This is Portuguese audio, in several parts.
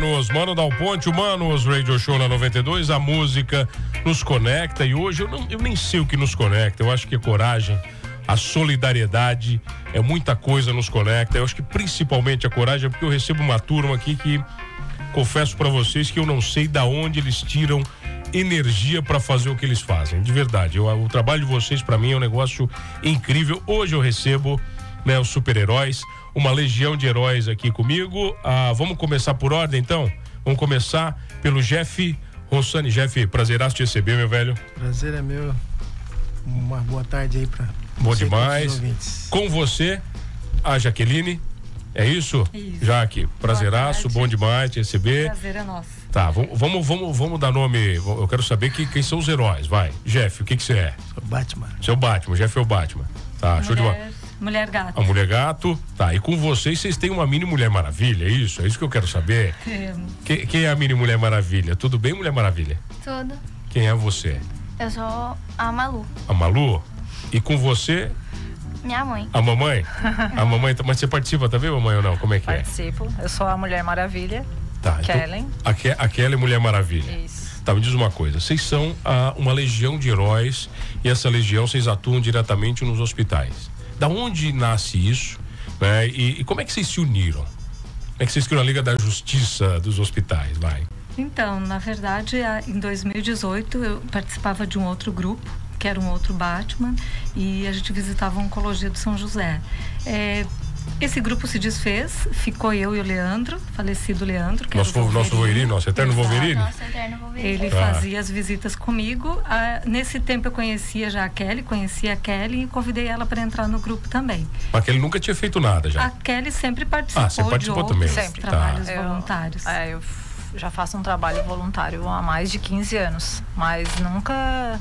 Manos, Mano Dal Ponte, o Manos Radio Show na 92, a música nos conecta. E hoje eu, não, eu nem sei o que nos conecta, eu acho que a coragem, a solidariedade, é muita coisa nos conecta, eu acho que principalmente a coragem, porque eu recebo uma turma aqui que confesso para vocês que eu não sei da onde eles tiram energia para fazer o que eles fazem, de verdade, eu, o trabalho de vocês para mim é um negócio incrível, hoje eu recebo né, os super-heróis, uma legião de heróis aqui comigo. Ah, vamos começar por ordem, então? Vamos começar pelo Jeff Rossani. Jeff, prazeraço te receber, meu velho. Prazer é meu. Uma boa tarde aí para Bom demais. Com você, a Jaqueline. É isso? Isso. Jaque, prazeraço, bom demais te receber. Prazer é nosso. Tá, vamos, vamos, vamos, dar nome. Eu quero saber que, quem são os heróis. Vai. Jeff, o que que você é? Sou Batman. Seu Batman, Jeff é o Batman. Tá, show de bola. Mulher, mulher gato. A mulher gato, tá. E com vocês, vocês têm uma mini Mulher Maravilha, é isso? É isso que eu quero saber. Temos. Que- quem é a mini Mulher Maravilha? Tudo bem, Mulher Maravilha? Tudo. Quem é você? Eu sou a Malu, A Malu? E com você, minha mãe. a mamãe? A mamãe, mas você participa também, mamãe, ou não? Como é que é? Participo. Eu sou a Mulher Maravilha. Tá, então, Kellen. a, Ke a Kelly é Mulher Maravilha. Isso. Tá, me diz uma coisa. Vocês são ah, uma legião de heróis e essa legião vocês atuam diretamente nos hospitais. Da onde nasce isso? Né? E, e como é que vocês se uniram? Como é que vocês criaram a Liga da Justiça dos Hospitais? Vai. Então, na verdade, em 2018 eu participava de um outro grupo, que era um outro Batman, e a gente visitava a Oncologia do São José. É, esse grupo se desfez, ficou eu e o Leandro, falecido Leandro, que Nosso, vo- nosso Wolverine, nosso eterno. Wolverine. Nossa, eterno Wolverine. Ele Tá. fazia as visitas comigo. Ah, nesse tempo eu conhecia já a Kelly, conhecia a Kelly e convidei ela para entrar no grupo também. Mas que ele nunca tinha feito nada já. A Kelly sempre participou, Ah, você participou de outros também. Sempre. trabalhos Eu- voluntários. É, eu já faço um trabalho voluntário há mais de 15 anos, mas nunca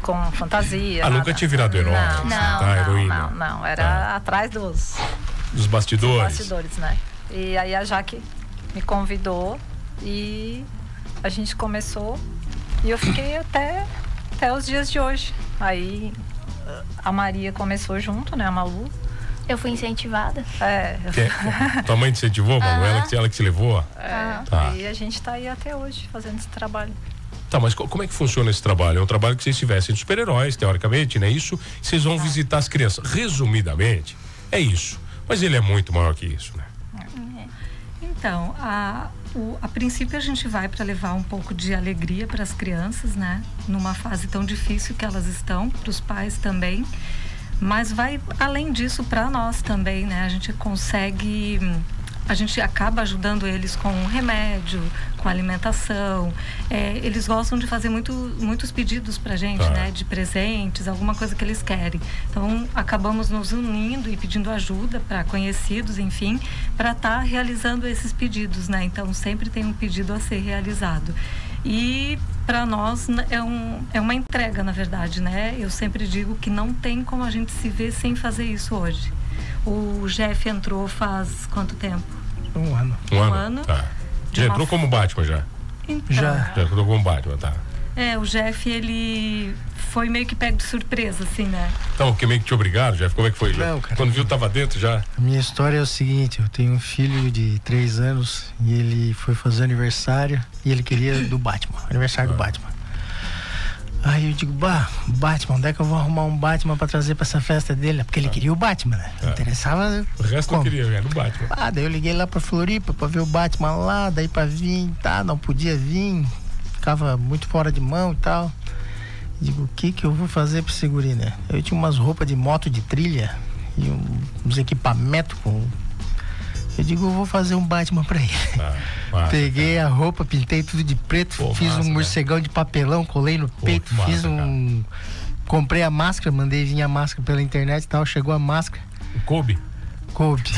com fantasia. Ah, nada. nunca tinha virado herói, Não, assim, não, tá, não, heroína. não, não. Era Tá. atrás dos Dos bastidores. bastidores, né? E aí a Jaque me convidou e a gente começou e eu fiquei até, até os dias de hoje. Aí a Maria começou junto, né? A Malu. Eu fui incentivada. É, Que- Tua mãe te incentivou, mano? Ela, que- ela que te levou? é, Tá. E a gente tá aí até hoje fazendo esse trabalho. Tá, mas co- como é que funciona esse trabalho? É um trabalho que vocês tivessem de super-heróis, teoricamente, né? Isso, vocês vão visitar as crianças. Resumidamente, é isso. Mas ele é muito maior que isso, né? Então, a, o- a princípio a gente vai para levar um pouco de alegria para as crianças, né? Numa fase tão difícil que elas estão, para os pais também. Mas vai além disso para nós também, né? A gente consegue. A gente acaba ajudando eles com remédio, com alimentação. É, eles gostam de fazer muito, muitos pedidos para gente, Tá. né? De presentes, alguma coisa que eles querem. Então, acabamos nos unindo e pedindo ajuda para conhecidos, enfim, para estar realizando esses pedidos, né? Então, sempre tem um pedido a ser realizado. E para nós é, um, é uma entrega, na verdade, né? Eu sempre digo que não tem como a gente se ver sem fazer isso hoje. O Jeff entrou faz quanto tempo? Um ano. Um, Um ano? ano. Tá. Já uma entrou como Batman já? Então, Já. Já entrou como Batman, tá. É, o Jeff, ele foi meio que pego de surpresa, assim, né? Então, que meio que te obrigaram, Jeff? Como é que foi? Não, cara. Quando viu, tava dentro já? A minha história é o seguinte, eu tenho um filho de três anos e ele foi fazer aniversário e ele queria do Batman, aniversário do Batman. Aí eu digo, bah, Batman, onde é que eu vou arrumar um Batman pra trazer pra essa festa dele? Porque ele queria o Batman, né? Não interessava. O resto não como. queria, era o Batman. Ah, daí eu liguei lá pra Floripa pra ver o Batman lá, daí pra vir, tá, não podia vir, ficava muito fora de mão e tal. Digo, o que que eu vou fazer pra esse guri, né? Eu tinha umas roupas de moto de trilha e uns equipamentos com... Eu digo, eu vou fazer um Batman pra ele. Tá, massa, Peguei a roupa, pintei tudo de preto, Pô, fiz massa, um né? morcegão de papelão, colei no peito, que massa, fiz um... Comprei a máscara, mandei vir a máscara pela internet e tal, chegou a máscara, O Coube.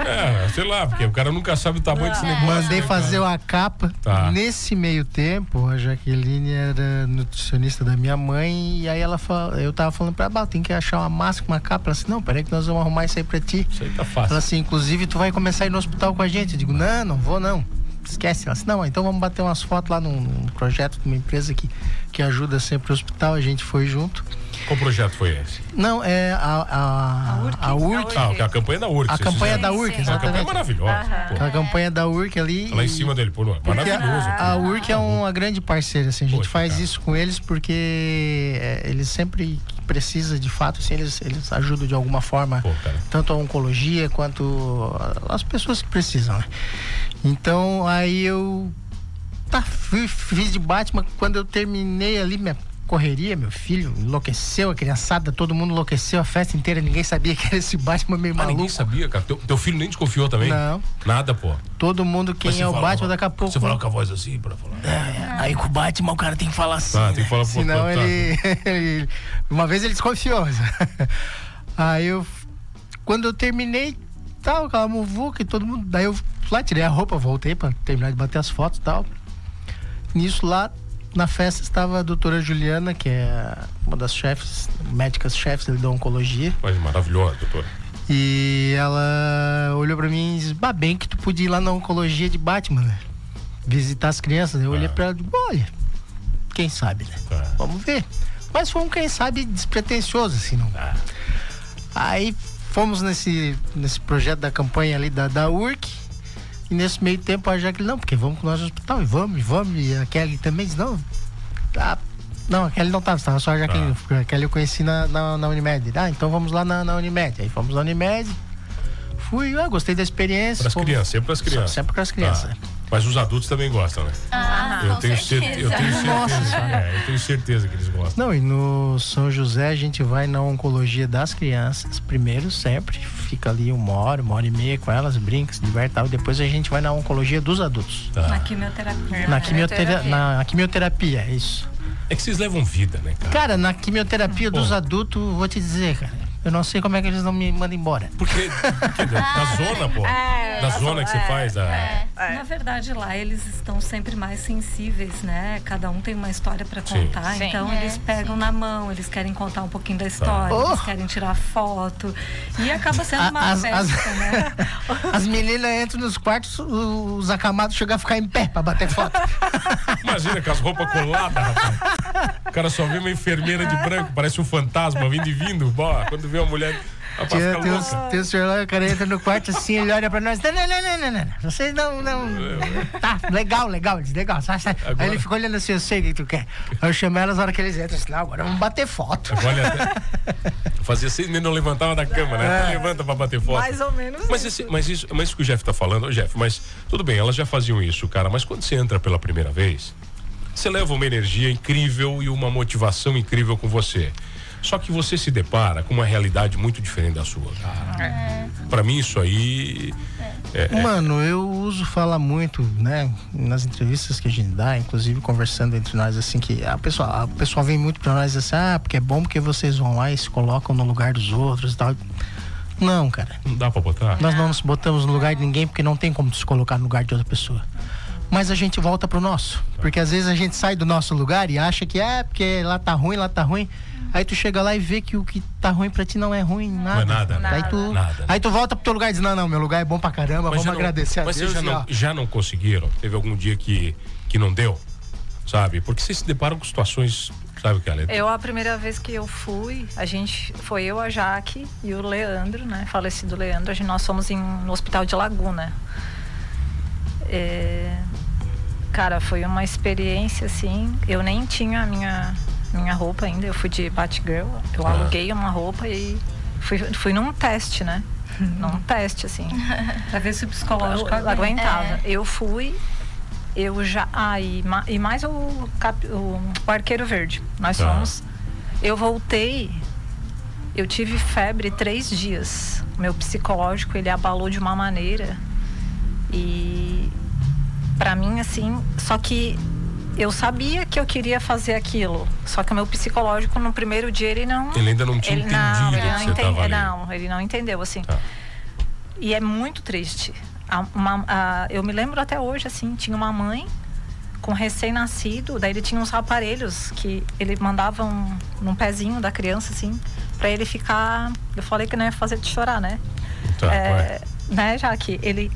É, sei lá, porque o cara nunca sabe o tamanho desse negócio. Mandei né, fazer cara? uma capa. Tá. Nesse meio tempo, a Jaqueline era nutricionista da minha mãe. E aí ela fala, eu tava falando pra ela, "Bah, tem que achar uma máscara, uma capa. Ela assim, não, peraí que nós vamos arrumar isso aí pra ti. Isso aí tá Ela fácil. assim, inclusive tu vai começar a ir no hospital com a gente. Eu digo, não, não vou não. Esquece. Ela disse, não, então vamos bater umas fotos lá num, num projeto de uma empresa que, que ajuda sempre o hospital. A gente foi junto. Qual projeto foi esse? Não, é a, a, A URC. a URC. Ah, que é a campanha da URC. A campanha da URC, sim. A campanha é exatamente. maravilhosa. Pô. A campanha da URC ali. Lá em e- cima dele, pô, Porque maravilhoso. a, a URC é uma grande parceira, assim, a gente Poxa, faz cara. isso com eles porque é, eles sempre precisa de fato, assim, eles, eles ajudam de alguma forma, Pô, tanto a oncologia quanto as pessoas que precisam, né? Então aí eu tá, fiz de Batman, quando eu terminei ali minha correria, meu filho enlouqueceu, a criançada, todo mundo enlouqueceu, a festa inteira, ninguém sabia que era esse Batman meio Ah, ninguém sabia, cara. Teu, teu filho nem desconfiou também? Não. Nada, pô. Todo mundo, quem é o Batman, daqui a pouco. Você falava com a voz assim pra falar. É, aí com o Batman o cara tem que falar assim. Ah, tem que falar né? Senão tá. ele, ele- Uma vez ele desconfiou. Aí eu. Quando eu terminei, tal, aquela muvuca e todo mundo. Daí eu lá tirei a roupa, voltei pra terminar de bater as fotos e tal. Nisso lá, na festa estava a doutora Juliana, que é uma das chefes, médicas chefes da oncologia. Mas maravilhosa, doutora. E ela olhou pra mim e disse: Bah, bem que tu podia ir lá na oncologia de Batman, né? Visitar as crianças. Eu olhei Ah. pra ela e digo: Olha, quem sabe, né? Tá. Vamos ver. Mas foi um quem sabe despretensioso, assim, não. Ah. Aí fomos nesse, nesse projeto da campanha ali da, da URC. E nesse meio tempo a Jaque, não, porque vamos com nós no hospital, e vamos, e vamos. E a Kelly também disse, não, tá. Não, a Kelly não tava, estava só a Jaqueline, Ah. porque a Kelly eu conheci na, na, na Unimed. Ah, então vamos lá na, na Unimed. Aí fomos na Unimed, fui, ah, gostei da experiência. Para as fomos- crianças, sempre para as crianças. Sempre para as crianças. Ah, mas os adultos também gostam, né? Ah, eu, tenho certeza. eu tenho certeza. É, eu tenho certeza que eles gostam. Não, e no São José a gente vai na oncologia das crianças, primeiro sempre, fica ali uma hora, uma hora e meia com elas, brinca, se diverte e tal, e depois a gente vai na oncologia dos adultos. Tá. Na quimioterapia. Na, né? quimiotera na quimioterapia, é isso. É que vocês levam vida, né, cara? Cara, na quimioterapia dos Bom. adultos, vou te dizer, cara, eu não sei como é que eles não me mandam embora. Porque, porque da zona, pô. É, da a zona que você é, faz, da. É. É. Na verdade, lá eles estão sempre mais sensíveis, né? Cada um tem uma história para contar, Sim. então É, eles pegam sim. na mão, eles querem contar um pouquinho da história, Oh! eles querem tirar foto. E acaba sendo A- uma as- festa, as- né? As meninas entram nos quartos, os acamados chegam a ficar em pé pra bater foto. Imagina com as roupas coladas, rapaz. O cara só vê uma enfermeira de branco, parece um fantasma vindo e vindo. Boa, quando vê uma mulher. Rapaz, Tem, os, tem o senhor lá, o cara entra no quarto assim, ele olha pra nós. Não, não, não, não, não, não. Vocês não, não. Tá, legal, legal. Ele diz, legal. Sai, sai. Agora- Aí ele ficou olhando assim, eu sei o que tu quer. Aí eu chamo elas na hora que eles entram. Assim, não, agora vamos bater foto. Olha, até... fazia seis meses não levantava da cama, né? É. Levanta pra bater foto. Mais ou menos Mas, esse, mas, isso, mas isso que o Jeff tá falando, Ô, Jeff, mas tudo bem, elas já faziam isso, cara, mas quando você entra pela primeira vez, você leva uma energia incrível e uma motivação incrível com você. Só que você se depara com uma realidade muito diferente da sua, cara. Pra mim, isso aí. É, Mano, eu uso falar muito, né, nas entrevistas que a gente dá, inclusive conversando entre nós, assim, que a pessoa, a pessoa vem muito pra nós assim, ah, porque é bom porque vocês vão lá e se colocam no lugar dos outros e tal. Não, cara. não dá pra botar? Nós não nos botamos no lugar de ninguém porque não tem como se colocar no lugar de outra pessoa. Mas a gente volta pro nosso. Porque às vezes a gente sai do nosso lugar e acha que é porque lá tá ruim, lá tá ruim. Aí tu chega lá e vê que o que tá ruim pra ti não é ruim, nada. é nada, né? Aí tu, Nada, aí tu volta pro teu lugar e diz, não, não, meu lugar é bom pra caramba, vamos já não- agradecer a mas Deus. vocês já não, já não conseguiram? Teve algum dia que, que não deu? Sabe? Porque vocês se deparam com situações, sabe, cara? Eu, a primeira vez que eu fui, a gente, foi eu, a Jaque e o Leandro, né? Falecido Leandro, a gente, nós fomos em, no hospital de Laguna. É, cara, foi uma experiência, assim, eu nem tinha a minha, minha roupa ainda, eu fui de Batgirl, eu Ah. aluguei uma roupa e fui, fui num teste, né? num teste, assim. Pra ver se o psicológico Eu aguenta. aguentava. Eu fui, eu já. Ah, e, e mais o, cap- o, o arqueiro verde. Nós Tá. fomos. Eu voltei. Eu tive febre três dias. Meu psicológico ele abalou de uma maneira. E pra mim, assim, só que eu sabia que eu queria fazer aquilo. Só que o meu psicológico no primeiro dia ele não. Ele ainda não tinha ele entendido não, ele não, entende- não, ele não entendeu, assim. Tá. E é muito triste. A- uma- a- eu me lembro até hoje, assim, tinha uma mãe com recém-nascido, daí ele tinha uns aparelhos que ele mandava um, num pezinho da criança, assim, pra ele ficar. Eu falei que não ia fazer de chorar, né? Tá, É, né, já que ele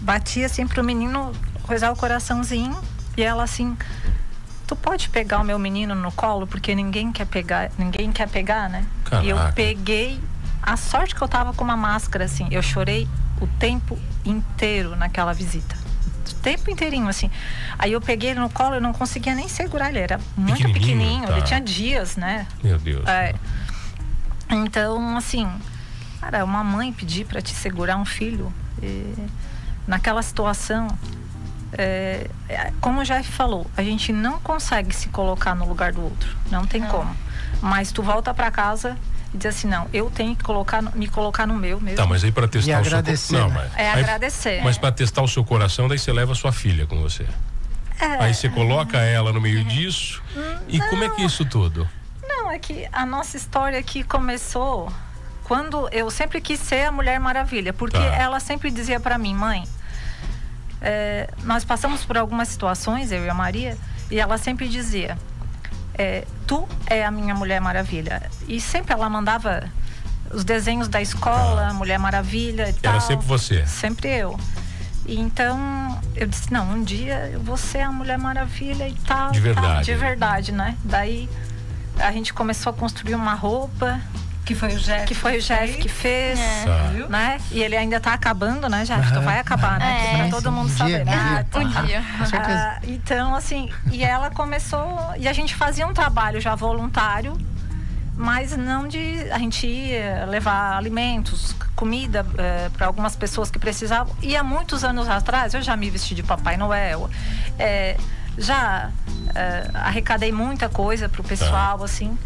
batia assim pro menino coisar o coraçãozinho e ela assim, tu pode pegar o meu menino no colo porque ninguém quer pegar, ninguém quer pegar, né? E eu Caraca. peguei, a sorte que eu tava com uma máscara assim, eu chorei o tempo inteiro naquela visita. O tempo inteirinho, assim. Aí eu peguei ele no colo, eu não conseguia nem segurar, ele era muito Pequenininho, pequenininho, tá. ele tinha dias, né? Meu Deus. É. Então, assim, cara, uma mãe pedir para te segurar um filho naquela situação, é, é, como o Jeff falou, a gente não consegue se colocar no lugar do outro, não tem como. Mas tu volta para casa e diz assim, não, eu tenho que colocar, me colocar no meu mesmo. Tá, mas aí para testar E o seu agradecer, Não, né? mas, É aí- agradecer. Mas para testar o seu coração, daí você leva a sua filha com você. É, Aí você coloca ela no meio disso. E como é que é isso tudo? Não, é que a nossa história aqui começou quando eu sempre quis ser a Mulher Maravilha, porque Tá. ela sempre dizia para mim, mãe, é, nós passamos por algumas situações, eu e a Maria, e ela sempre dizia, é, tu é a minha Mulher Maravilha. E sempre ela mandava os desenhos da escola, Mulher Maravilha e tal. Era sempre você. Sempre eu. E então eu disse, não, um dia eu vou ser a Mulher Maravilha e tal. De e tal. verdade. De verdade, né? Daí a gente começou a construir uma roupa, Que foi o Jeff. que foi o Jeff que fez. É. Tá. Né? E ele ainda tá acabando, né, Jeff? Tu vai acabar, né? É. Pra todo mundo Um saber. dia, né? um dia. Ah, Um dia. Com certeza. ah, então, assim, e ela começou. E a gente fazia um trabalho já voluntário, mas não de. A gente ia levar alimentos, comida para algumas pessoas que precisavam. E há muitos anos atrás, eu já me vesti de Papai Noel. é, já é, arrecadei muita coisa pro pessoal, assim.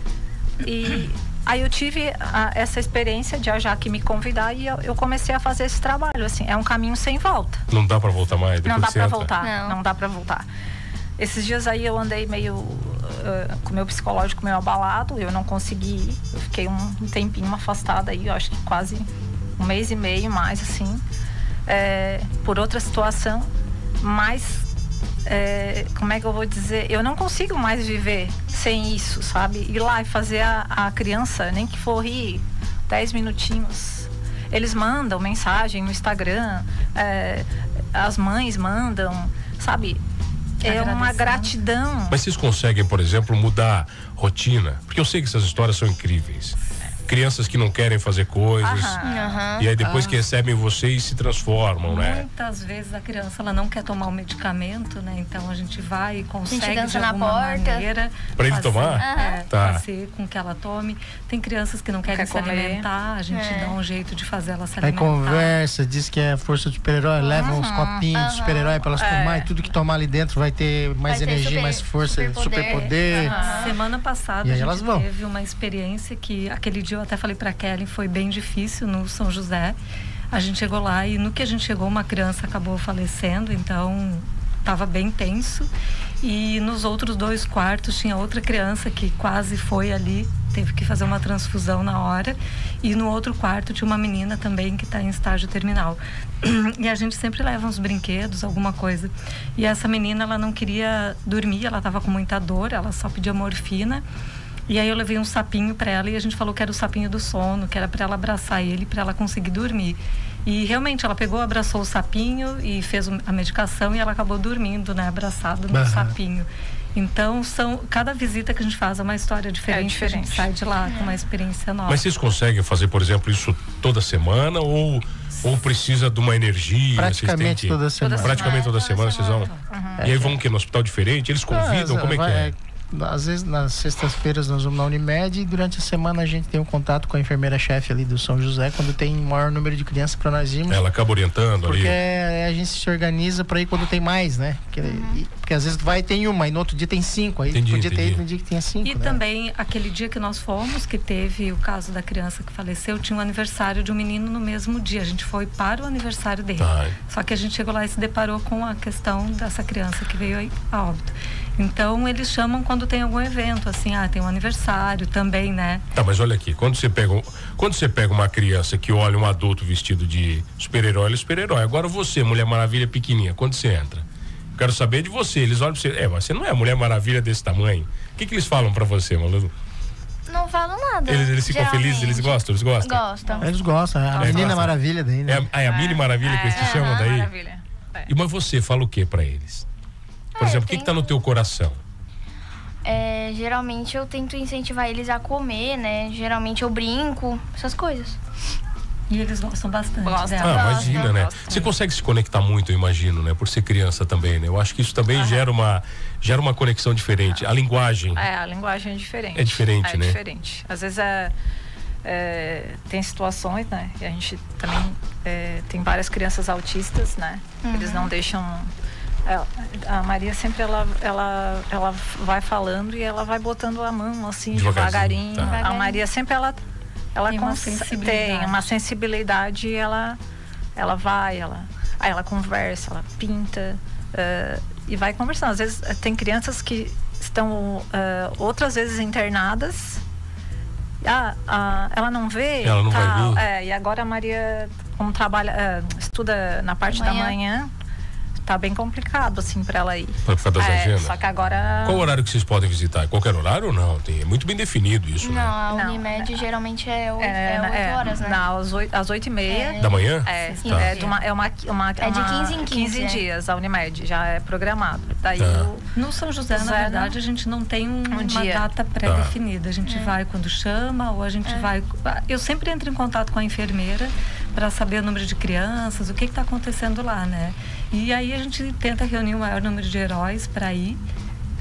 E. Aí eu tive a- essa experiência de a Jaque me convidar e eu, eu comecei a fazer esse trabalho, assim, é um caminho sem volta. Não dá para voltar mais? Não dá entra? voltar. Não. Não. dá pra voltar. Esses dias aí eu andei meio uh, com o meu psicológico meio abalado, eu não consegui ir. Eu fiquei um, um tempinho afastada aí, eu acho que quase um mês e meio mais, assim, é, por outra situação. Mas é, como é que eu vou dizer? Eu não consigo mais viver sem isso, sabe? Ir lá e fazer a, a criança, nem que for rir 10 minutinhos. Eles mandam mensagem no Instagram, é, as mães mandam, sabe? É uma gratidão. Mas vocês conseguem, por exemplo, mudar rotina? Porque eu sei que essas histórias são incríveis. Crianças que não querem fazer coisas. Aham. E aí depois que recebem vocês se transformam, né? Muitas vezes a criança ela não quer tomar o medicamento, né? Então a gente vai e consegue dança de na alguma porta. maneira Pra ele fazer- tomar? É, Tá. fazer com que ela tome. Tem crianças que não querem Quer se comer. alimentar, a gente É. dá um jeito de fazer ela se Aí alimentar. conversa, diz que é força de super-herói, leva uns Aham, copinhos de super-herói pra elas É. tomar e tudo que tomar ali dentro vai ter mais Vai ter energia, super- mais força, superpoder. superpoder. Semana passada E aí a gente elas vão. teve uma experiência que aquele dia eu até falei para Kelly foi bem difícil no São José. A gente chegou lá e no que a gente chegou uma criança acabou falecendo, então estava bem tenso. E nos outros dois quartos tinha outra criança que quase foi ali, teve que fazer uma transfusão na hora. E no outro quarto tinha uma menina também que está em estágio terminal. E a gente sempre leva uns brinquedos, alguma coisa. E essa menina, ela não queria dormir, ela estava com muita dor, ela só pedia morfina. E aí eu levei um sapinho para ela e a gente falou que era o sapinho do sono, que era para ela abraçar ele para ela conseguir dormir. E realmente ela pegou, abraçou o sapinho e fez a medicação e ela acabou dormindo, né, abraçada no Aham. sapinho. Então são cada visita que a gente faz é uma história diferente, que a gente diferente. sai de lá com uma experiência nova. Mas vocês conseguem fazer, por exemplo, isso toda semana ou, ou precisa de uma energia? Vocês têm Praticamente que- toda semana. Praticamente toda, Toda semana, vocês vão. Uhum. E aí vão o quê? No hospital diferente? Eles convidam? Ah, Como é que vai- é? Às vezes, nas sextas-feiras, nós vamos na Unimed e durante a semana a gente tem um contato com a enfermeira-chefe ali do São José, quando tem maior número de crianças para nós irmos. Ela acaba orientando Porque ali. a gente se organiza para ir quando tem mais, né? Porque, e- porque às vezes vai e tem uma, e no outro dia tem cinco. Aí Entendi, podia ter entendi. ido no dia que tinha cinco. E né? também, aquele dia que nós fomos, que teve o caso da criança que faleceu, tinha um aniversário de um menino no mesmo dia. A gente foi para o aniversário dele. Tá. Só que a gente chegou lá e se deparou com a questão dessa criança que veio aí a óbito. Então, eles chamam quando tem algum evento, assim, ah, tem um aniversário também, né? Tá, mas olha aqui, quando você pega, quando você pega uma criança que olha um adulto vestido de super-herói, ele é super-herói. Agora você, Mulher Maravilha pequenininha, quando você entra, eu quero saber de você. Eles olham pra você, é, mas você não é a Mulher Maravilha desse tamanho. O que, que eles falam pra você, Malu? Não falo nada. Eles, eles ficam felizes, eles gostam, eles gostam? Gostam. Eles gostam, a É, menina gosta. maravilha daí, É né? a, ah, é a Mini Maravilha que eles te É, chamam daí? Maravilha. É. E mas você fala o que para eles? Por exemplo, o que, que tá tenho- no teu coração? É, geralmente eu tento incentivar eles a comer, né? Geralmente eu brinco, essas coisas. E eles gostam bastante Gostam. Ah, imagina, né? Você consegue se conectar muito, eu imagino, né? Por ser criança também, né? Eu acho que isso também gera uma gera uma conexão diferente. A linguagem. É, a linguagem é diferente. É diferente, é né? diferente. Às vezes é, é, tem situações, né? E a gente também é, tem várias crianças autistas, né? Eles não deixam. Ela- a Maria sempre ela, ela, ela vai falando e ela vai botando a mão assim devagarinho. tá. A. Maria sempre ela ela Tem uma sensibilidade. tem uma sensibilidade e ela ela vai ela aí ela conversa ela pinta eh, e vai conversando às vezes eh, tem crianças que estão eh, outras vezes internadas ah, ah, ela não vê Ela não vir. É, e agora a Maria como trabalha eh, estuda na parte da Manhã. Tá bem complicado assim para ela ir Por causa das É, agendas? só que agora Qual horário que vocês podem visitar? Qualquer horário ou não? Tem, é muito bem definido isso, Não, né? a Não, Unimed geralmente é 8 é, é, horas, né? não, às oito, às oito e meia É. Da manhã? É, Tá. é, de uma, é, uma, uma, É de uma- 15 em 15, é. dias a Unimed, já é programado. Daí Tá. o- No São José, na verdade, a gente não tem um- uma dia. data pré-definida. A gente vai quando chama ou a gente vai. Eu sempre entro em contato com a enfermeira para saber o número de crianças, o que está acontecendo lá, né? E aí a gente tenta reunir o maior número de heróis para ir.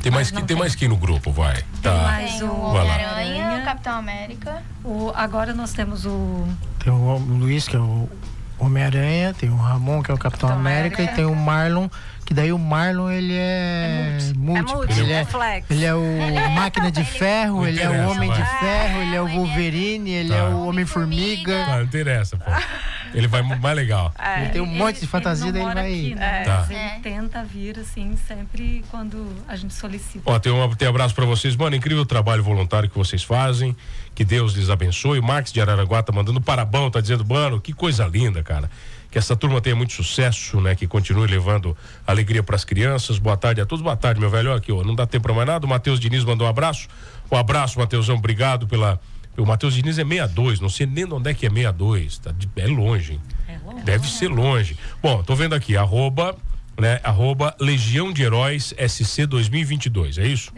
Tem mais, que, não tem tem. mais quem no grupo, vai. Tá. mais Tem o o. Homem-Aranha, o Capitão América. O, agora nós temos o. Tem o, o Luiz, que é o Homem-Aranha, tem o Ramon, que é o Capitão Capitão América, América. e tem o Marlon, que daí o Marlon ele é, É múltiplo. multi, ele, é é, flex. ele é o Máquina de Ferro, Não ele é o Homem de. Ferro, ele é o Ele é- Wolverine, ele Tá. é o Homem-Formiga. Ah, não interessa, pô. Ele vai mais legal. É, Ele tem um monte de fantasia, ele daí ele vai. aqui, né? É. Tá. Mas ele É. tenta vir, assim, sempre quando a gente solicita. Ó, tem um tem abraço pra vocês. Mano, incrível trabalho voluntário que vocês fazem. Que Deus lhes abençoe. O Marcos de Araranguá tá mandando parabão, tá dizendo, mano, que coisa linda, cara. Que essa turma tenha muito sucesso, né? Que continue levando alegria pras crianças. Boa tarde a todos. Boa tarde, meu velho. Aqui, ó, não dá tempo pra mais nada. O Matheus Diniz mandou um abraço. Um abraço, Matheusão. Obrigado pela. O Matheus Diniz é 62, não sei nem de onde é que é 62. Tá de- é longe, hein? É longe. Deve ser longe. Bom, tô vendo aqui, arroba, né, arroba Legião de Heróis SC 2022, é isso?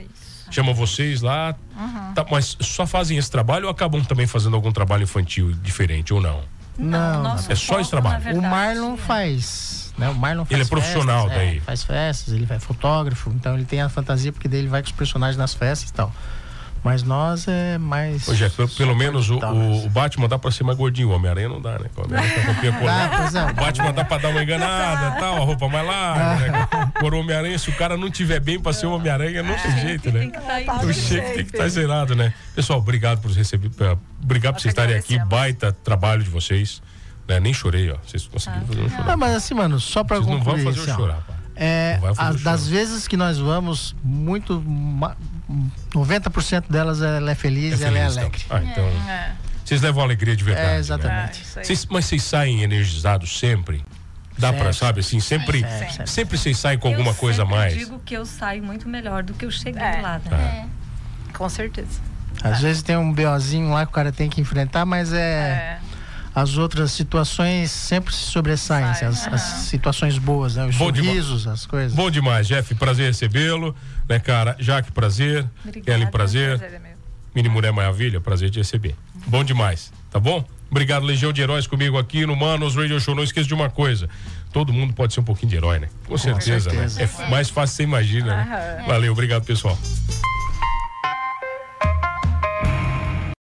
Chama vocês lá, tá, mas só fazem esse trabalho ou acabam também fazendo algum trabalho infantil diferente ou não? Não, nosso é só esse trabalho. na O verdade, Marlon faz, né? O Marlon faz Ele é profissional festas, daí. É, faz festas, ele é fotógrafo, então ele tem a fantasia porque daí ele vai com os personagens nas festas e tal. Mas nós é mais. Ô, Jeff, pelo, pelo menos o, Tá, o, o Batman dá pra ser mais gordinho, o Homem-Aranha não dá, né? O Homem-Aranha tá com a roupinha colada. pois é. O Batman dá pra dar uma enganada tal, a roupa mais larga, né? Por Homem-Aranha, se o cara não tiver bem pra ser o Homem-Aranha, não tem jeito, né? Tem que tá aí. O shape tem que estar zerado, né? Pessoal, obrigado por receber, pra- obrigado por vocês estarem aqui. Baita trabalho de vocês. Né? Nem chorei, ó. Vocês conseguiram fazer um Ah, chorar. mas assim, mano, só pra Vocês não vão concluir. fazer eu assim, chorar, pá. É, as- das vezes que nós vamos, muito. Ma- 90% delas ela é feliz, ela é feliz, então. alegre. Ah, então. É, Vocês levam alegria de verdade. É, né? exatamente. é, aí. Vocês- mas vocês saem energizados sempre? Dá pra, sabe, assim, sempre, Sempre, sempre. sempre vocês saem com alguma eu coisa a mais. digo que eu saio muito melhor do que eu cheguei É. lá, né? É. com certeza. Às vezes tem um BOzinho lá que o cara tem que enfrentar, mas é. É, As outras situações sempre se sobressaem, Sai, as, as situações boas, né? Os Bom sorrisos, as coisas. Bom demais, Jeff. Prazer recebê-lo. Né, cara? Jaque, prazer. Obrigada. Ellen, prazer. prazer é. Mini Mulher Maravilha, prazer de receber. Bom demais, tá bom? Obrigado, Legião de Heróis, comigo aqui no Manos Radio Show. Não esqueça de uma coisa: todo mundo pode ser um pouquinho de herói, né? Com certeza, certeza. né? É mais fácil você imagina, né? Valeu, obrigado, pessoal.